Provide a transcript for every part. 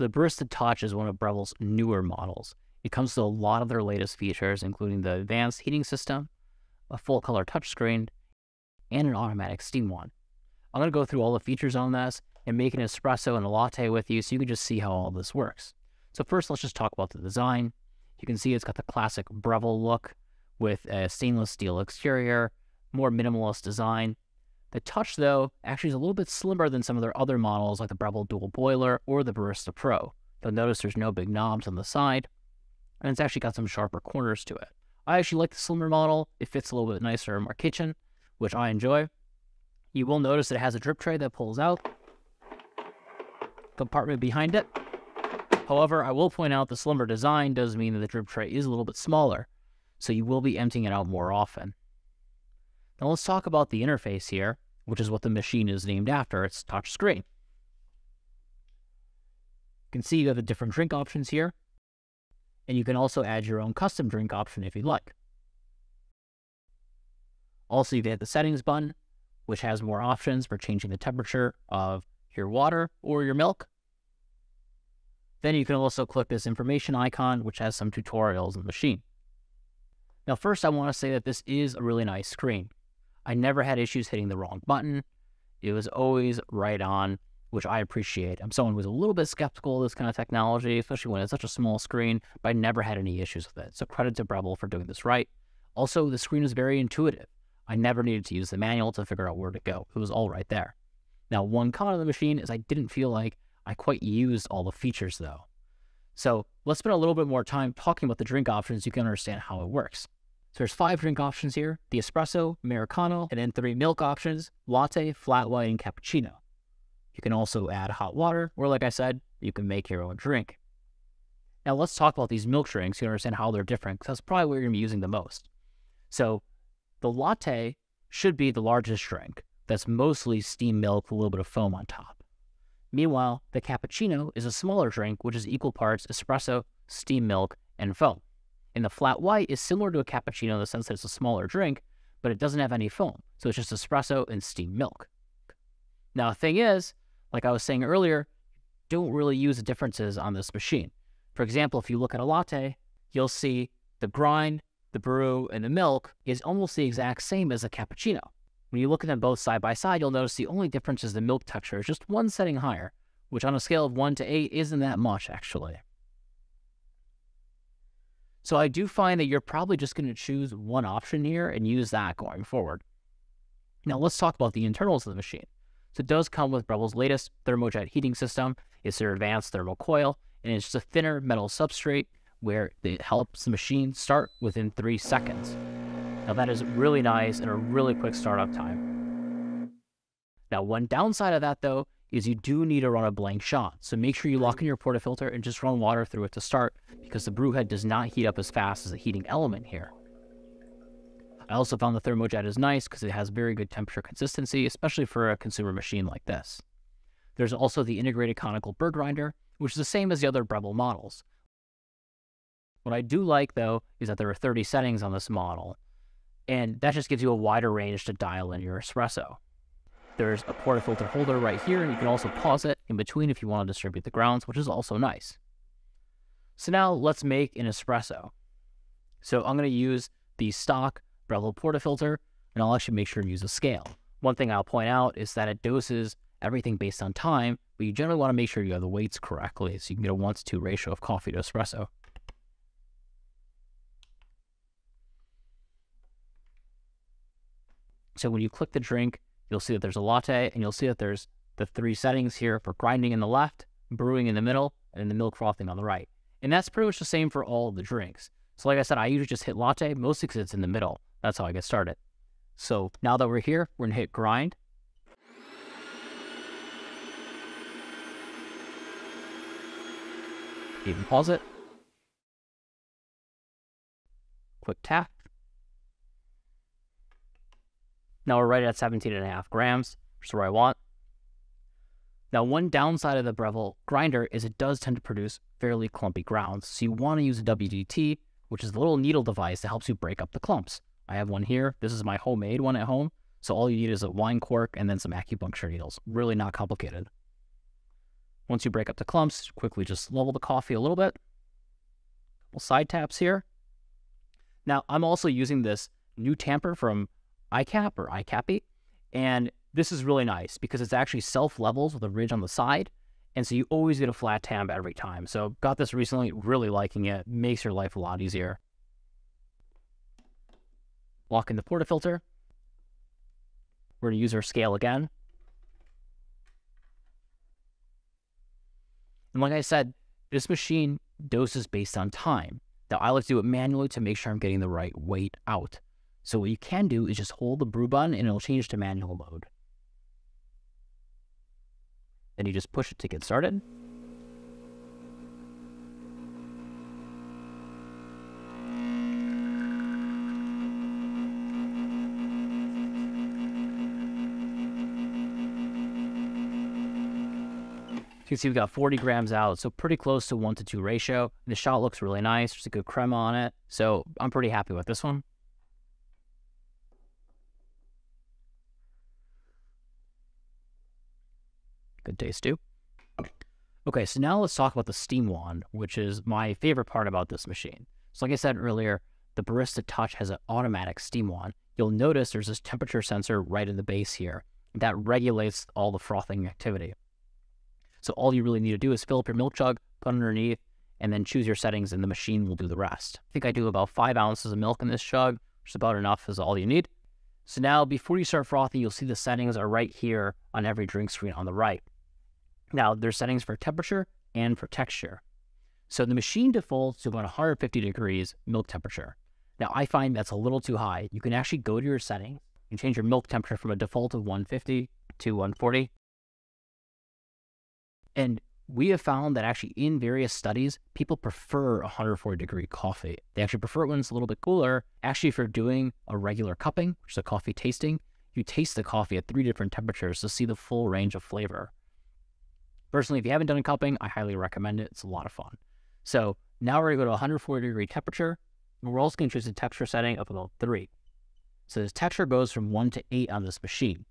The Barista Touch is one of Breville's newer models. It comes with a lot of their latest features, including the advanced heating system, a full color touchscreen, and an automatic steam wand. I'm going to go through all the features on this and make an espresso and a latte with you so you can just see how all this works. So first, let's just talk about the design. You can see it's got the classic Breville look with a stainless steel exterior, more minimalist design. The Touch, though, actually is a little bit slimmer than some of their other models like the Breville Dual Boiler or the Barista Pro. You'll notice there's no big knobs on the side, and it's actually got some sharper corners to it. I actually like the slimmer model. It fits a little bit nicer in my kitchen, which I enjoy. You will notice it has a drip tray that pulls out, compartment behind it. However, I will point out the slimmer design does mean that the drip tray is a little bit smaller, so you will be emptying it out more often. Now let's talk about the interface here, which is what the machine is named after. It's touch screen. You can see you have the different drink options here, and you can also add your own custom drink option if you'd like. Also, you can hit the settings button, which has more options for changing the temperature of your water or your milk. Then you can also click this information icon, which has some tutorials on the machine. Now, first, I want to say that this is a really nice screen. I never had issues hitting the wrong button. It was always right on, which I appreciate. I'm someone who's a little bit skeptical of this kind of technology, especially when it's such a small screen, but I never had any issues with it. So credit to Breville for doing this right. Also, the screen is very intuitive. I never needed to use the manual to figure out where to go. It was all right there. Now, one con of the machine is I didn't feel like I quite used all the features though. So let's spend a little bit more time talking about the drink options so you can understand how it works. So there's five drink options here, the espresso, Americano, and then three milk options, latte, flat white, and cappuccino. You can also add hot water, or like I said, you can make your own drink. Now let's talk about these milk drinks so you understand how they're different, because that's probably what you're going to be using the most. So the latte should be the largest drink. That's mostly steamed milk with a little bit of foam on top. Meanwhile, the cappuccino is a smaller drink, which is equal parts espresso, steamed milk, and foam. And the flat white is similar to a cappuccino in the sense that it's a smaller drink, but it doesn't have any foam. So it's just espresso and steamed milk. Now, the thing is, like I was saying earlier, don't really use the differences on this machine. For example, if you look at a latte, you'll see the grind, the brew, and the milk is almost the exact same as a cappuccino. When you look at them both side by side, you'll notice the only difference is the milk texture is just one setting higher, which on a scale of 1 to 8 isn't that much, actually. So I do find that you're probably just going to choose one option here and use that going forward. Now let's talk about the internals of the machine. So it does come with Breville's latest thermojet heating system. It's their advanced thermal coil, and it's just a thinner metal substrate where it helps the machine start within three seconds. Now that is really nice and a really quick startup time. Now one downside of that though is you do need to run a blank shot. So make sure you lock in your portafilter and just run water through it to start because the brew head does not heat up as fast as the heating element here. I also found the thermojet is nice because it has very good temperature consistency, especially for a consumer machine like this. There's also the integrated conical burr grinder, which is the same as the other Breville models. What I do like though is that there are 30 settings on this model, and that just gives you a wider range to dial in your espresso. There's a portafilter holder right here, and you can also pause it in between if you want to distribute the grounds, which is also nice. So now let's make an espresso. So I'm going to use the stock Breville portafilter, and I'll actually make sure to use a scale. One thing I'll point out is that it doses everything based on time, but you generally want to make sure you have the weights correctly so you can get a 1 to 2 ratio of coffee to espresso. So when you click the drink, you'll see that there's a latte, and you'll see that there's the three settings here for grinding in the left, brewing in the middle, and the milk frothing on the right. And that's pretty much the same for all of the drinks. So like I said, I usually just hit latte, mostly because it's in the middle. That's how I get started. So now that we're here, we're gonna hit grind. Even pause it. Quick tap. Now we're right at 17 and a half grams, which is where I want. Now, one downside of the Breville grinder is it does tend to produce fairly clumpy grounds. So you want to use a WDT, which is the little needle device that helps you break up the clumps. I have one here. This is my homemade one at home. So all you need is a wine cork and then some acupuncture needles. Really not complicated. Once you break up the clumps, quickly just level the coffee a little bit. Couple side taps here. Now, I'm also using this new tamper from iCap or iCappy, and this is really nice because it's actually self-levels with a ridge on the side, and so you always get a flat tamp every time. So got this recently, really liking it. Makes your life a lot easier. Lock in the portafilter. We're going to use our scale again. And like I said, this machine doses based on time. Now I like to do it manually to make sure I'm getting the right weight out. So what you can do is just hold the brew button and it'll change to manual mode. Then you just push it to get started. You can see we've got 40 grams out, so pretty close to 1 to 2 ratio. The shot looks really nice. There's a good crema on it. So I'm pretty happy with this one. Good taste too. Okay, so now let's talk about the steam wand, which is my favorite part about this machine. So like I said earlier, the Barista Touch has an automatic steam wand. You'll notice there's this temperature sensor right in the base here that regulates all the frothing activity. So all you really need to do is fill up your milk jug, put it underneath, and then choose your settings and the machine will do the rest. I think I do about five ounces of milk in this jug, which is about enough is all you need. So now before you start frothing, you'll see the settings are right here on every drink screen on the right. Now, there's settings for temperature and for texture. So the machine defaults to about 150 degrees milk temperature. Now, I find that's a little too high. You can actually go to your settings and change your milk temperature from a default of 150 to 140. And we have found that actually in various studies, people prefer 140 degree coffee. They actually prefer it when it's a little bit cooler. Actually, if you're doing a regular cupping, which is a coffee tasting, you taste the coffee at three different temperatures to see the full range of flavor. Personally, if you haven't done a cupping, I highly recommend it. It's a lot of fun. So now we're going to go to 140 degree temperature. And we're also going to choose a texture setting of about three. So this texture goes from one to eight on this machine.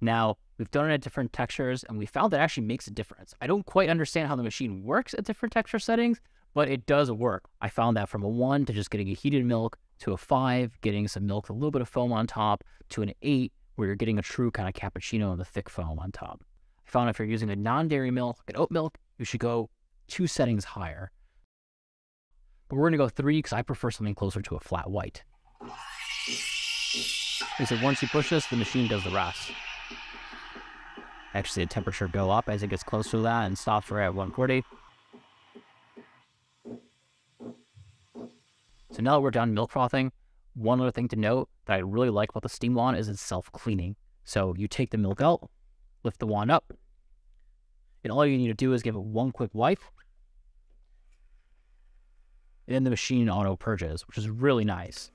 Now, we've done it at different textures and we found that actually makes a difference. I don't quite understand how the machine works at different texture settings, but it does work. I found that from a one to just getting a heated milk to a five, getting some milk, a little bit of foam on top, to an eight, where you're getting a true kind of cappuccino and the thick foam on top. Found if you're using a non-dairy milk, an oat milk, you should go two settings higher. But we're going to go three because I prefer something closer to a flat white. He said once you push this, the machine does the rest. Actually, the temperature go up as it gets closer to that and stops right at 140. So now that we're done milk frothing, one other thing to note that I really like about the steam wand is it's self-cleaning. So you take the milk out, lift the wand up, and all you need to do is give it one quick wipe. And then the machine auto purges, which is really nice.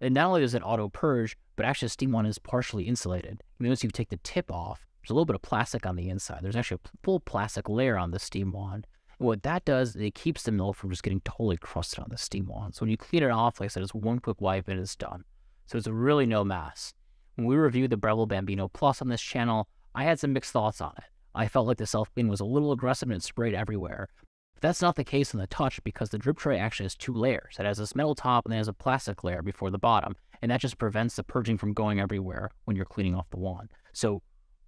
And not only does it auto purge, but actually the steam wand is partially insulated. You notice you take the tip off, there's a little bit of plastic on the inside. There's actually a full plastic layer on the steam wand. What that does, it keeps the milk from just getting totally crusted on the steam wand. So when you clean it off, like I said, it's one quick wipe and it's done. So it's really no mess. When we reviewed the Breville Bambino Plus on this channel, I had some mixed thoughts on it. I felt like the self-clean was a little aggressive and it sprayed everywhere. But that's not the case in the Touch because the drip tray actually has two layers. It has this metal top and then has a plastic layer before the bottom. And that just prevents the purging from going everywhere when you're cleaning off the wand. So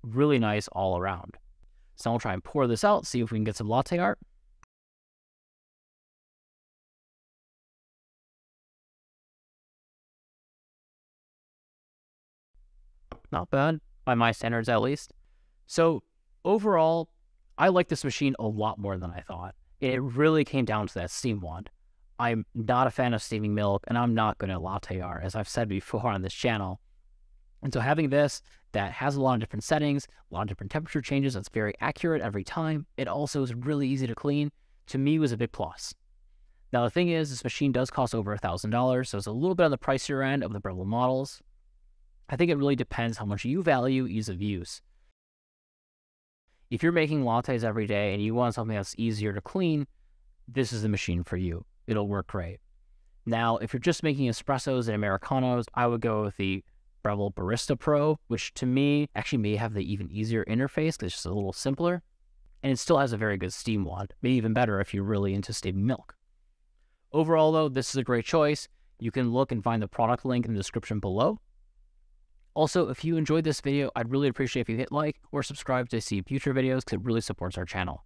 really nice all around. So I'll try and pour this out, see if we can get some latte art. Not bad, by my standards at least. So overall, I like this machine a lot more than I thought. It really came down to that steam wand. I'm not a fan of steaming milk, and I'm not going to latte art, as I've said before on this channel. And so having this that has a lot of different settings, a lot of different temperature changes, that's very accurate every time. It also is really easy to clean. To me, was a big plus. Now the thing is, this machine does cost over a thousand dollars, so it's a little bit on the pricier end of the Breville models. I think it really depends how much you value ease of use. If you're making lattes every day and you want something that's easier to clean, this is the machine for you. It'll work great. Now, if you're just making espressos and Americanos, I would go with the Breville Barista Pro, which to me actually may have the even easier interface because it's just a little simpler. And it still has a very good steam wand, maybe even better if you're really into steaming milk. Overall, though, this is a great choice. You can look and find the product link in the description below. Also, if you enjoyed this video, I'd really appreciate if you hit like or subscribe to see future videos because it really supports our channel.